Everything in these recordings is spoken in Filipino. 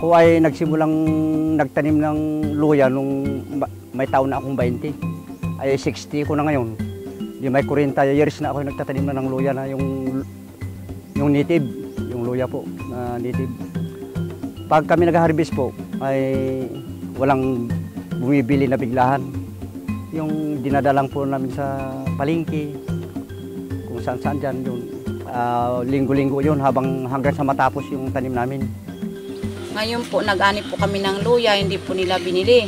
Ako ay nagsimulang nagtanim ng luya nung ma- may taon na akong 20. Ay 60 ko na ngayon. Di may 40 years na ako nagtatanim na ng luya na yung yung native, yung luya po na native. Pag kami nag-harvest po ay walang bumibili na biglahan. Yung dinadalang po namin sa palengke, kung saan saan dyan yun. Ah, linggo-linggo yun habang hanggang sa matapos yung tanim namin. Ngayon po, nag-ani po kami ng luya, hindi po nila binili.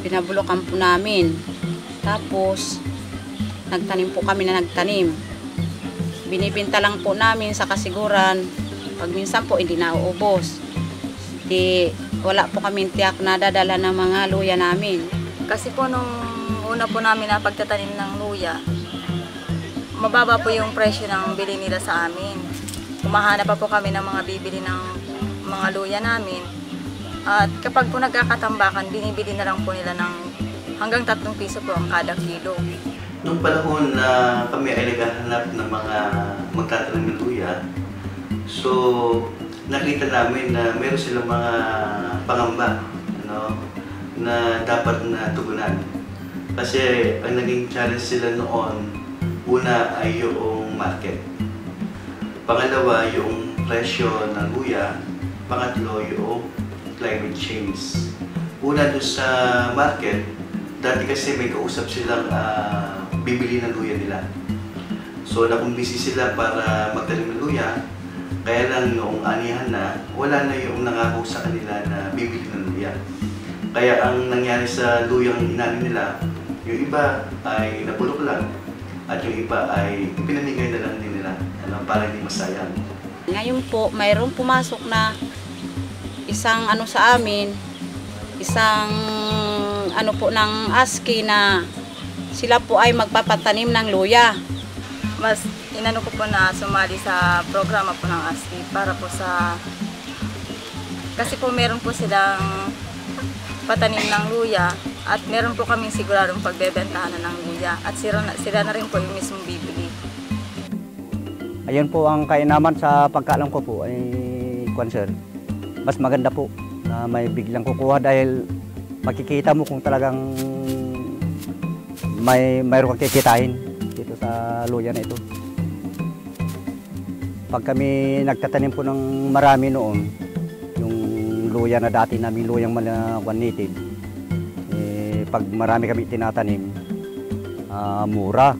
Pinabulokan po namin. Tapos, nagtanim po kami na nagtanim. Binibinta lang po namin sa kasiguran. Pag minsan po, hindi nauubos. Di, wala po kami tiyak na dadala ng mga luya namin. Kasi po nung una po namin na pagtatanim ng luya, mababa po yung presyo ng bili nila sa amin. Kumahanap pa po kami ng mga bibili ng mga luya namin. At kapag po nagkakatambakan, binibili na lang po nila ng hanggang 3 piso po ang kada kilo. Nung panahon na kami ay naghahanap ng mga magtatanim ng luya, so nakita namin na meron silang mga pangamba ano, na dapat na tugunan. Kasi ang naging challenge sila noon, una ay yung market. Pangalawa, yung presyo ng luya. Pangatlo, yung climate change. Una doon sa market, dati kasi may kausap silang ah, bibili ng luya nila. So nakumbisi sila para magtanim ng luya, kaya lang noong anihan na, wala na yung nangako sa kanila na bibili ng luya. Kaya ang nangyari sa luyang inanin nila, yung iba ay nabulok lang, at yung iba ay pinamigay na lang din nila para hindi masayang. Ngayon po, mayroong pumasok na isang ano sa amin, isang ano po ng ASCII na sila po ay magpapatanim ng luya. Mas inano ko po na sumali sa programa po ng ASCII para po sa... Kasi po meron po silang patanim ng luya at meron po kaming siguradong pagbebentahan na ng luya at sila na, sila na rin po yung mismong bibili. Ayun po ang kainaman sa pagkaalam ko po ay kwan sir. Mas maganda po na may biglang kukuha dahil makikita mo kung talagang may mayroon kang kikitain dito sa luya na ito. Pag kami nagtatanim po ng marami noon, yung luya na dati namin luyang one native, eh, pag marami kami tinatanim, ah, mura.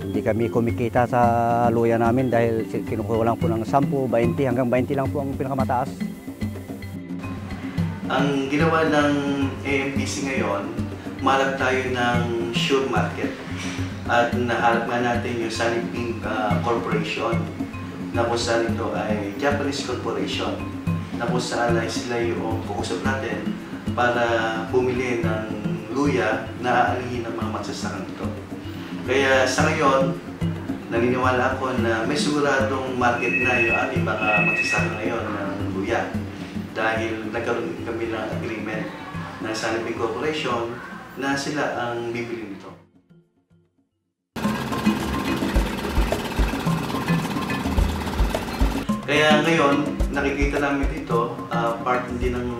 Hindi kami kumikita sa luya namin dahil kinukuha lang po ng 10, 20 hanggang 20 lang po ang pinakamataas. Ang ginawa ng AMPC ngayon, malap tayo ng sure market. At naharap nga natin yung Sunnybeam uh, Corporation na kung saan ito ay Japanese corporation na kung saan ay sila yung kukusap natin para bumili ng luya na aalihin ng mga magsasakang ito. Kaya sa ngayon, naniniwala ako na may siguradong market na yung ating mga magsasaka ngayon ng luya dahil nagkaroon kami ng agreement ng Sunnybeam Corporation na sila ang bibili nito. Kaya ngayon, nakikita namin dito, ah, part din ng,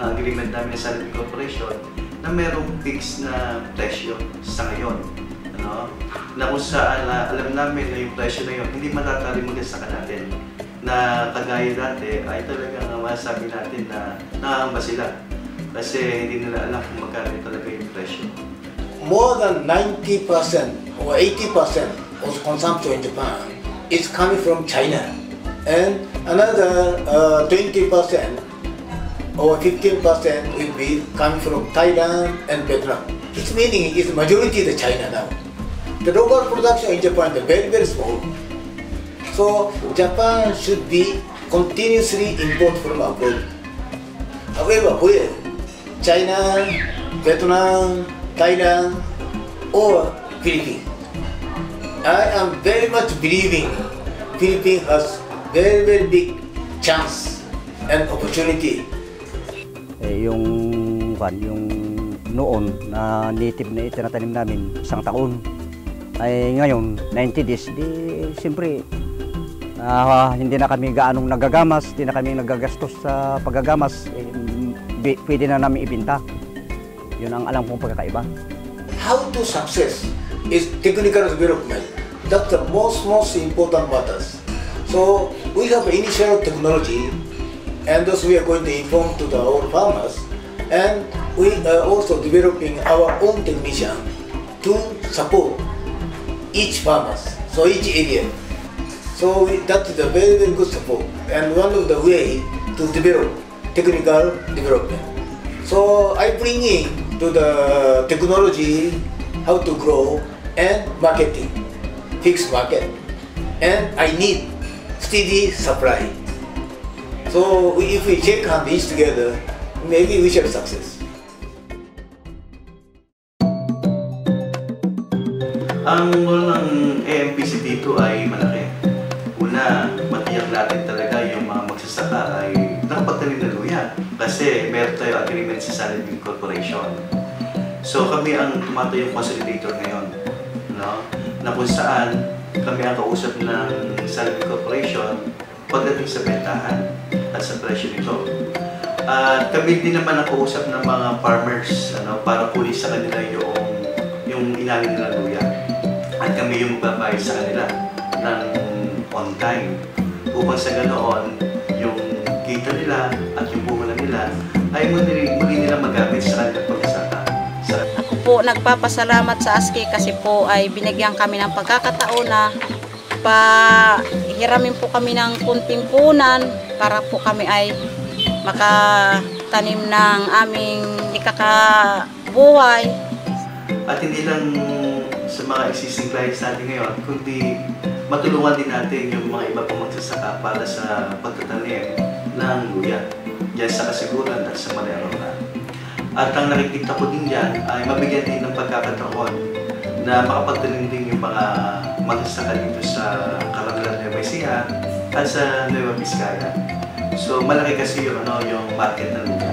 ng agreement namin sa Sunnybeam Corporation na merong fixed na presyo sa ngayon. Ano? Na kung saan ah, alam namin na yung presyo na yun, hindi matatalimugan sa natin na kagaya dati ay talagang natin na nakakamba sila kasi hindi nila alam kung magkano talaga yung presyo. more than 90% or 80% of consumption in Japan is coming from China. And another uh, 20% or 15% will be coming from Thailand and Vietnam. Its meaning is majority the China now. The local production in Japan is very, very small. So Japan should be continuously import from abroad. However, where China, Vietnam, Thailand, or Philippines. I am very much believing Philippines has very very big chance and opportunity Eh, yung, kwan, yung noon na native na itinatanim namin isang taon ay ngayon 90 days di siyempre Ah, hindi na kami gaanong nagagamas, hindi na kami nagagastos sa paggagamas. Eh, pwede na namin ibinta. Yun ang alam kong pagkakaiba. How to success is technical development. That's the most most important matters. So we have initial technology, and thus we are going to inform to the our farmers, and we are also developing our own technician to support each farmers, so each area. So we, that is a very very good support, and one of the way to develop technical development. So I bring in to the technology how to grow and marketing, fixed market, and I need steady supply. So if we check on these together, maybe we shall success. Ang role ng AMPC dito ay malaki. Natin talaga yung mga magsasaka ay nakapagtanim na luya. Kasi meron tayo agreement sa Saladin Corporation. So kami ang tumatayong consolidator ngayon. No? Na kung saan kami ang kausap ng Saladin Corporation pagdating sa bentahan at sa presyo nito. At kami din naman ang kausap ng mga farmers ano, para kunin sa kanila yung yung inamin nila luya. At kami yung magbabayad sa kanila ng on time. Upang sa ganoon, yung kita nila at yung bunga nila ay muli, nila magamit sa kanilang pagsasaka. Sa Ako po nagpapasalamat sa ASCII kasi po ay binigyan kami ng pagkakataon na pa hiramin po kami ng kunting punan para po kami ay makatanim ng aming ikakabuhay. At hindi lang sa mga existing clients natin ngayon, kundi matulungan din natin yung mga iba pang magsasaka para sa pagtatanim ng luya. Diyan sa kasiguran at sa Malerona. At ang nakikita ko din dyan ay mabigyan din ng pagkakataon na makapagtanim din yung mga magsasaka dito sa Kalangalan Nueva Ecija at sa Nueva Vizcaya. So malaki kasi yung, ano, yung market ng luya.